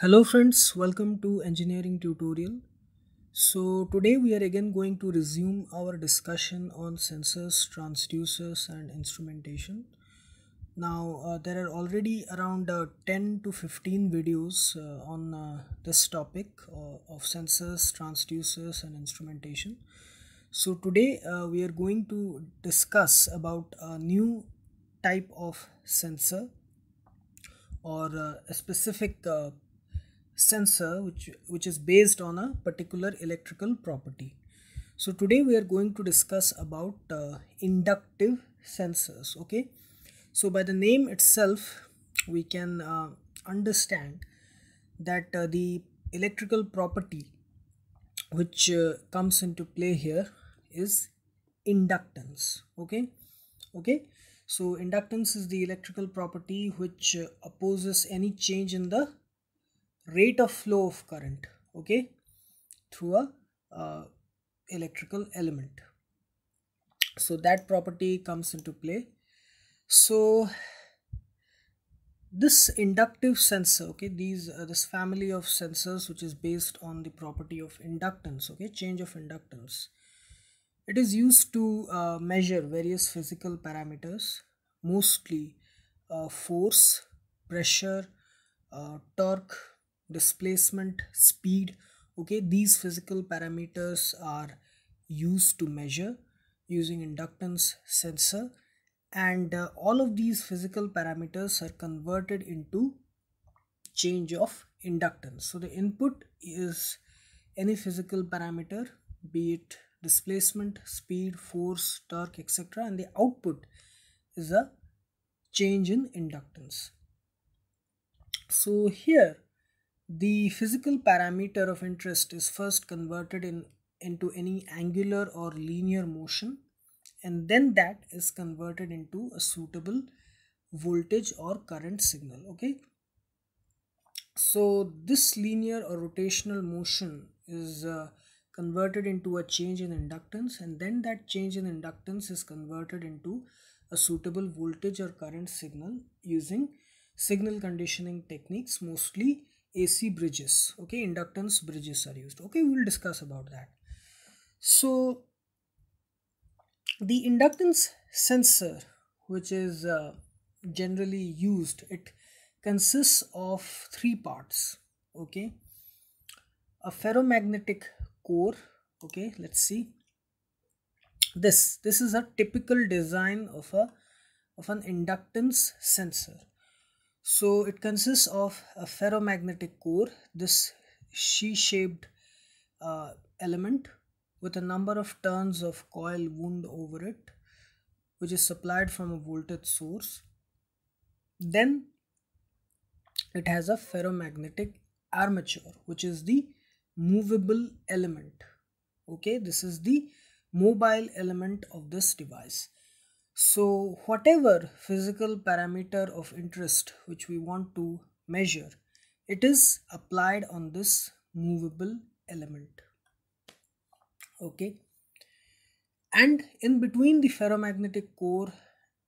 Hello friends, welcome to engineering tutorial. So today we are again going to resume our discussion on sensors, transducers and instrumentation. Now uh, there are already around uh, 10 to 15 videos uh, on uh, this topic uh, of sensors, transducers and instrumentation. So today uh, we are going to discuss about a new type of sensor or a specific sensor which which is based on a particular electrical property. So today we are going to discuss about uh, inductive sensors okay? So by the name itself we can uh, understand that uh, the electrical property which uh, comes into play here is inductance okay? Okay? So inductance is the electrical property which uh, opposes any change in the rate of flow of current okay through a uh, electrical element. So that property comes into play. So this inductive sensor okay these uh, this family of sensors which is based on the property of inductance okay change of inductance it is used to uh, measure various physical parameters mostly uh, force pressure uh, torque displacement speed okay? These physical parameters are used to measure using inductance sensor. And uh, all of these physical parameters are converted into change of inductance. So the input is any physical parameter be it displacement speed force torque etc and the output is a change in inductance. So here the physical parameter of interest is first converted in, into any angular or linear motion and then that is converted into a suitable voltage or current signal okay? So this linear or rotational motion is uh, converted into a change in inductance and then that change in inductance is converted into a suitable voltage or current signal using signal conditioning techniques mostly AC bridges okay? Inductance bridges are used. Okay we will discuss about that. So the inductance sensor which is uh, generally used it consists of three parts okay? A ferromagnetic core okay? Let's see. This this is a typical design of a of an inductance sensor so it consists of a ferromagnetic core, this C-shaped uh, element with a number of turns of coil wound over it, which is supplied from a voltage source. Then it has a ferromagnetic armature, which is the movable element. Okay, this is the mobile element of this device so whatever physical parameter of interest which we want to measure, it is applied on this movable element. Okay. And in between the ferromagnetic core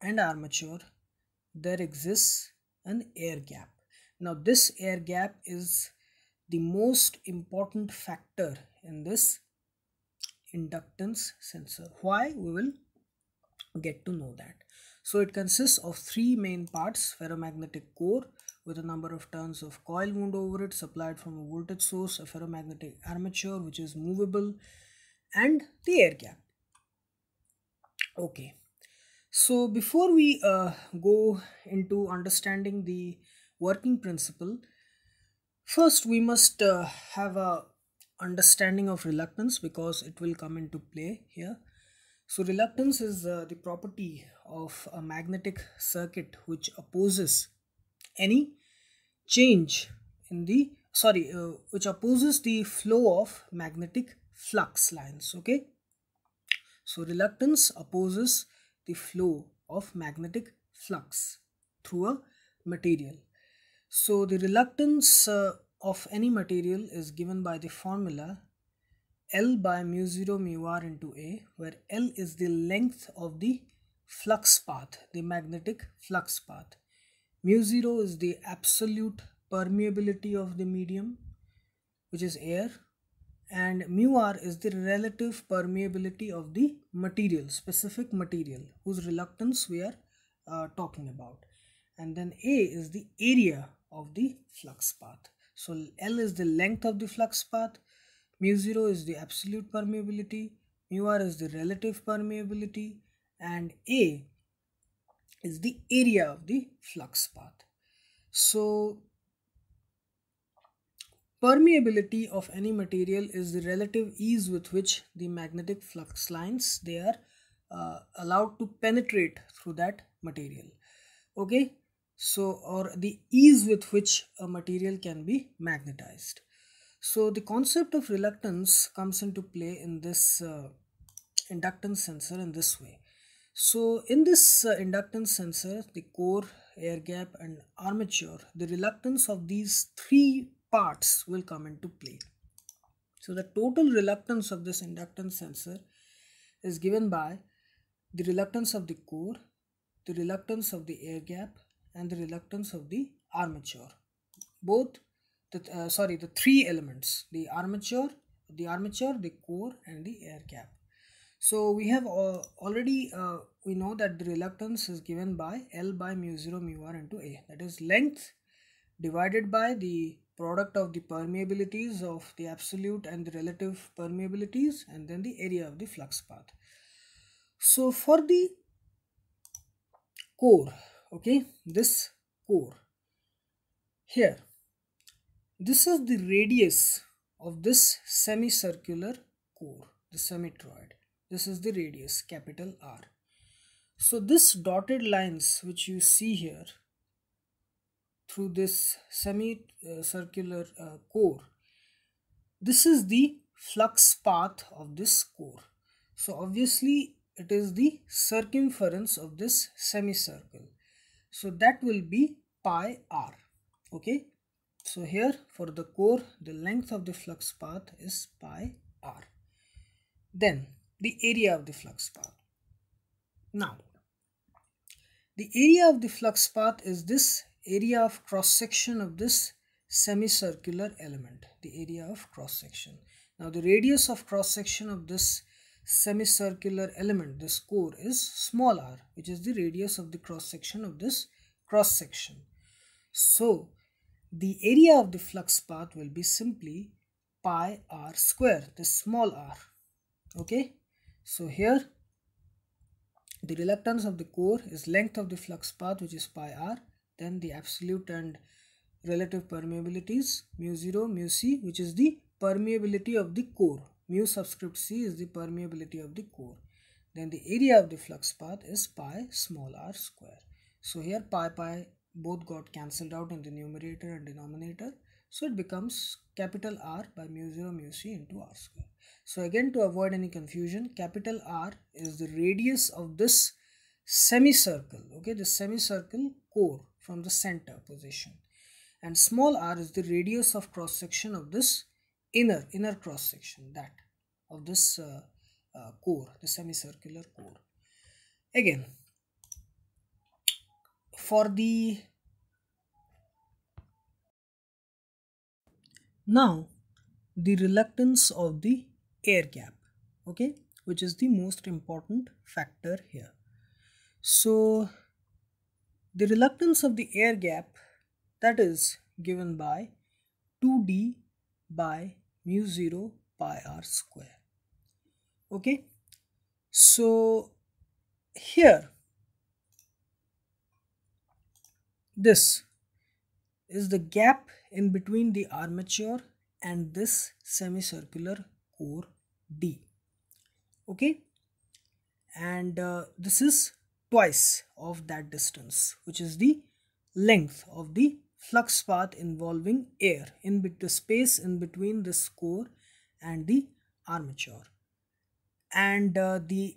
and armature, there exists an air gap. Now this air gap is the most important factor in this inductance sensor. Why? We will get to know that. So it consists of three main parts ferromagnetic core with a number of turns of coil wound over it supplied from a voltage source, a ferromagnetic armature which is movable and the air gap. Okay, so before we uh, go into understanding the working principle, first we must uh, have a understanding of reluctance because it will come into play here so reluctance is uh, the property of a magnetic circuit which opposes any change in the sorry uh, which opposes the flow of magnetic flux lines okay? So reluctance opposes the flow of magnetic flux through a material. So the reluctance uh, of any material is given by the formula L by mu 0 mu r into A, where L is the length of the flux path, the magnetic flux path. Mu 0 is the absolute permeability of the medium which is air and mu r is the relative permeability of the material specific material whose reluctance we are uh, talking about and then a is the area of the flux path so l is the length of the flux path mu 0 is the absolute permeability mu r is the relative permeability and a is the area of the flux path so Permeability of any material is the relative ease with which the magnetic flux lines they are uh, allowed to penetrate through that material. Okay, so or the ease with which a material can be magnetized. So the concept of reluctance comes into play in this uh, inductance sensor in this way. So in this uh, inductance sensor, the core, air gap and armature, the reluctance of these three parts will come into play. So the total reluctance of this inductance sensor is given by the reluctance of the core, the reluctance of the air gap and the reluctance of the armature. Both the uh, sorry the three elements the armature, the armature, the core and the air gap. So we have already uh, we know that the reluctance is given by L by mu 0 mu r into A that is length divided by the product of the permeabilities of the absolute and the relative permeabilities and then the area of the flux path. So for the core, okay, this core here, this is the radius of this semicircular core, the semitoroid. This is the radius, capital R. So this dotted lines which you see here through this semi-circular uh, core. This is the flux path of this core. So obviously it is the circumference of this semicircle. So that will be pi r. Okay. So here for the core the length of the flux path is pi r. Then the area of the flux path. Now the area of the flux path is this area of cross section of this semicircular element the area of cross section now the radius of cross section of this semicircular element this core is small r which is the radius of the cross section of this cross section so the area of the flux path will be simply pi r square the small r okay? So here the reluctance of the core is length of the flux path which is pi r then the absolute and relative permeabilities mu 0 mu c which is the permeability of the core. Mu subscript c is the permeability of the core. Then the area of the flux path is pi small r square. So here pi pi both got cancelled out in the numerator and denominator. So it becomes capital R by mu 0 mu c into r square. So again to avoid any confusion capital R is the radius of this semicircle okay? The semicircle core from the center position. And small r is the radius of cross section of this inner inner cross section that of this uh, uh, core the semicircular core. Again for the now the reluctance of the air gap okay which is the most important factor here so the reluctance of the air gap that is given by 2d by mu 0 pi r square. Okay, so here this is the gap in between the armature and this semicircular core D. Okay, and uh, this is twice of that distance which is the length of the flux path involving air in the space in between this core and the armature and uh, the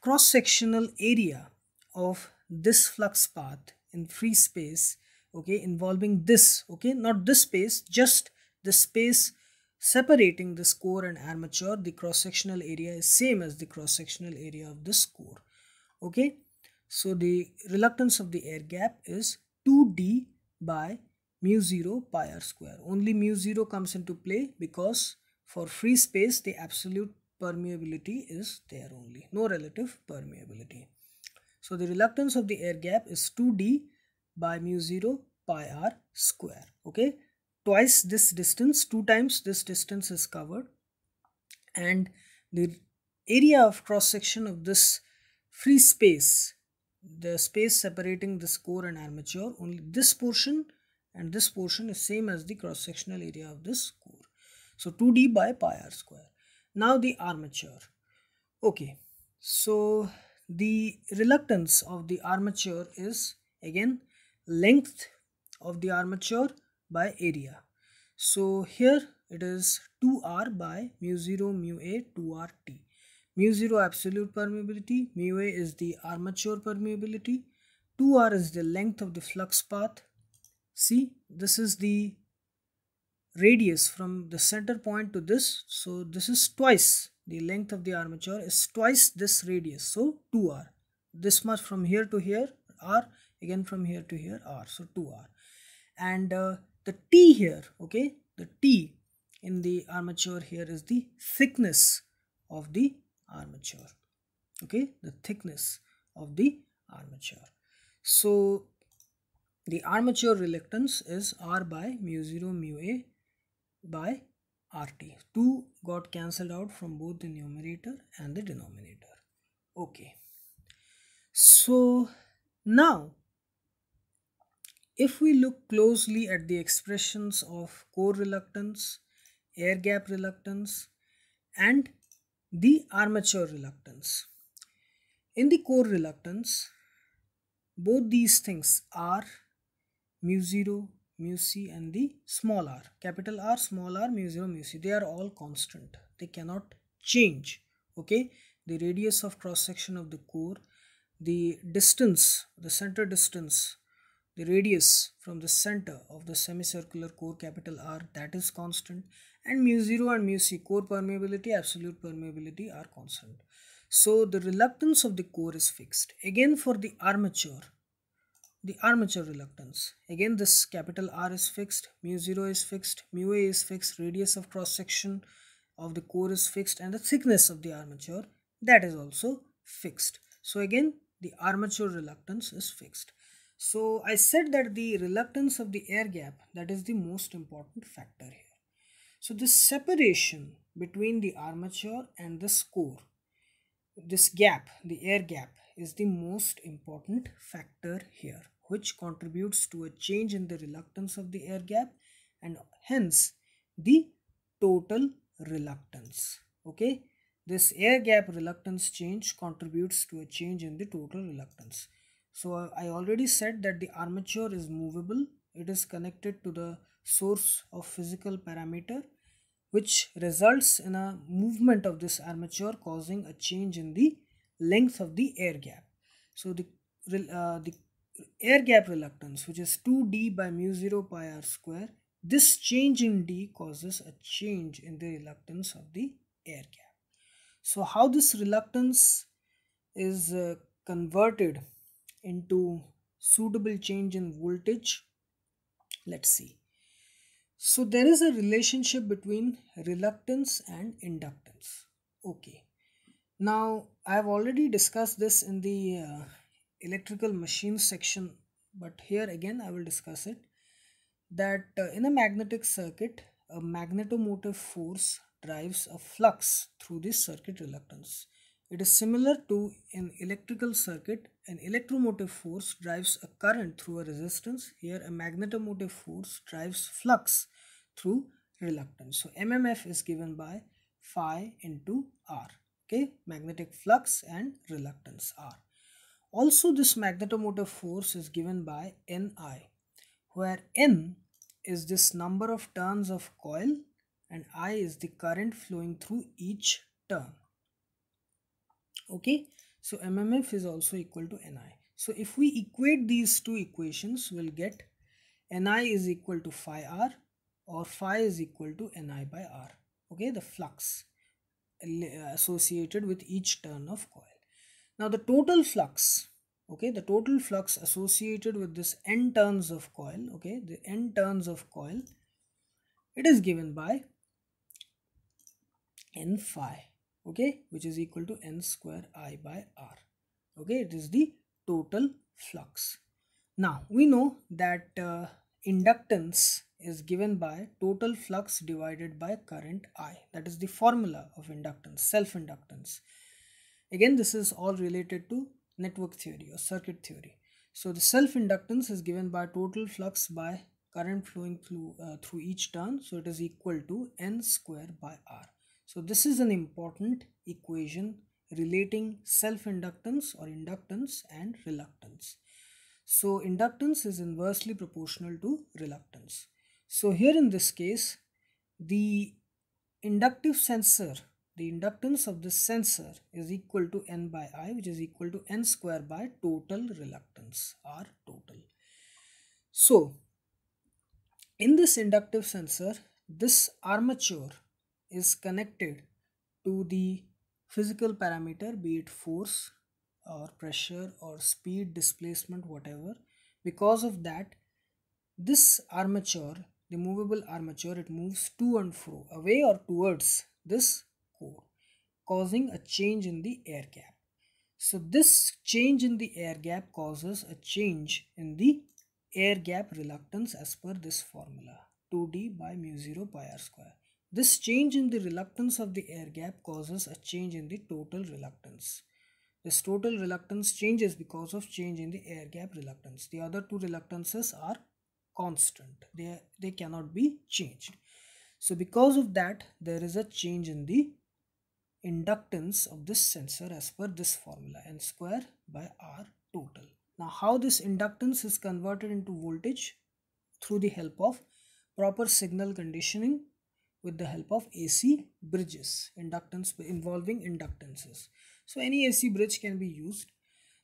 cross sectional area of this flux path in free space okay involving this okay not this space just the space separating this core and armature the cross sectional area is same as the cross sectional area of this core okay so the reluctance of the air gap is 2d by mu 0 pi r square. Only mu 0 comes into play because for free space the absolute permeability is there only, no relative permeability. So the reluctance of the air gap is 2d by mu 0 pi r square. Okay, twice this distance, two times this distance is covered. And the area of cross section of this free space the space separating this core and armature only this portion and this portion is same as the cross sectional area of this core. So 2d by pi r square. Now the armature. Okay. So the reluctance of the armature is again length of the armature by area. So here it is 2r by mu 0 mu a 2r t. Mu 0 absolute permeability mu a is the armature permeability 2r is the length of the flux path. See this is the radius from the center point to this so this is twice the length of the armature is twice this radius so 2r this much from here to here r again from here to here r so 2r and uh, the t here okay the t in the armature here is the thickness of the armature okay the thickness of the armature. So the armature reluctance is R by mu 0 mu A by RT. 2 got cancelled out from both the numerator and the denominator. Okay. So now if we look closely at the expressions of core reluctance, air gap reluctance and the armature reluctance. In the core reluctance, both these things are mu 0 mu c and the small r. Capital r small r mu 0 mu c. They are all constant. They cannot change. Okay? The radius of cross section of the core the distance the center distance the radius from the center of the semicircular core capital R that is constant. And mu 0 and mu c core permeability absolute permeability are constant. So the reluctance of the core is fixed. Again for the armature the armature reluctance. Again this capital R is fixed mu 0 is fixed mu a is fixed radius of cross section of the core is fixed and the thickness of the armature that is also fixed. So again the armature reluctance is fixed. So I said that the reluctance of the air gap that is the most important factor here. So this separation between the armature and this core this gap the air gap is the most important factor here which contributes to a change in the reluctance of the air gap and hence the total reluctance okay? This air gap reluctance change contributes to a change in the total reluctance. So uh, i already said that the armature is movable. It is connected to the source of physical parameter which results in a movement of this armature causing a change in the length of the air gap. So the uh, the air gap reluctance which is 2d by mu 0 pi r square this change in d causes a change in the reluctance of the air gap. So how this reluctance is uh, converted into suitable change in voltage? Let's see. So there is a relationship between reluctance and inductance. Okay. Now i have already discussed this in the uh, electrical machine section but here again I will discuss it that uh, in a magnetic circuit a magnetomotive force drives a flux through this circuit reluctance. It is similar to an electrical circuit an electromotive force drives a current through a resistance here a magnetomotive force drives flux through reluctance. So MMF is given by phi into R okay magnetic flux and reluctance R. Also this magnetomotive force is given by Ni where N is this number of turns of coil and I is the current flowing through each turn. Okay, so MMF is also equal to Ni. So if we equate these two equations, we'll get Ni is equal to phi r or phi is equal to Ni by r. Okay, the flux uh, associated with each turn of coil. Now the total flux okay the total flux associated with this n turns of coil okay the n turns of coil it is given by n phi okay which is equal to n square i by r okay it is the total flux. Now we know that uh, inductance is given by total flux divided by current i that is the formula of inductance self inductance again this is all related to network theory or circuit theory so the self inductance is given by total flux by current flowing through uh, through each turn so it is equal to n square by r so this is an important equation relating self-inductance or inductance and reluctance. So inductance is inversely proportional to reluctance. So here in this case, the inductive sensor, the inductance of this sensor is equal to n by i which is equal to n square by total reluctance r total. So in this inductive sensor, this armature is connected to the physical parameter be it force or pressure or speed displacement whatever because of that this armature the movable armature it moves to and fro away or towards this causing a change in the air gap so this change in the air gap causes a change in the air gap reluctance as per this formula 2d by mu 0 pi r square this change in the reluctance of the air gap causes a change in the total reluctance. This total reluctance changes because of change in the air gap reluctance. The other two reluctances are constant. They, they cannot be changed. So because of that, there is a change in the inductance of this sensor as per this formula n square by r total. Now how this inductance is converted into voltage? Through the help of proper signal conditioning with the help of AC bridges, inductance involving inductances. So any AC bridge can be used.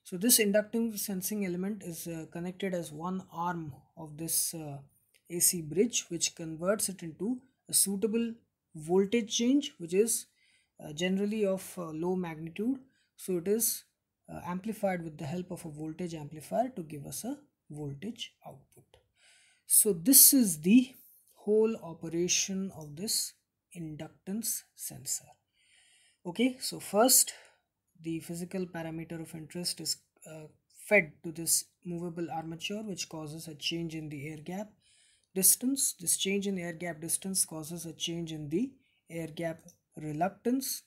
So this inductive sensing element is uh, connected as one arm of this uh, AC bridge which converts it into a suitable voltage change which is generally of uh, low magnitude. So it is uh, amplified with the help of a voltage amplifier to give us a voltage output. So this is the whole operation of this inductance sensor okay so first the physical parameter of interest is uh, fed to this movable armature which causes a change in the air gap distance this change in air gap distance causes a change in the air gap reluctance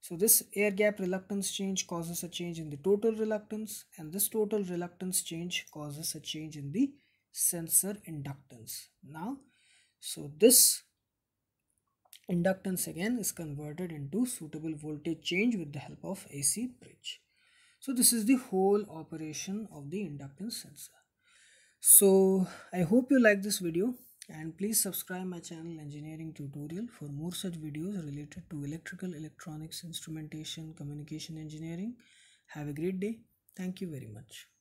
so this air gap reluctance change causes a change in the total reluctance and this total reluctance change causes a change in the sensor inductance now so this inductance again is converted into suitable voltage change with the help of AC bridge. So this is the whole operation of the inductance sensor. So I hope you like this video and please subscribe my channel engineering tutorial for more such videos related to electrical electronics instrumentation communication engineering. Have a great day. Thank you very much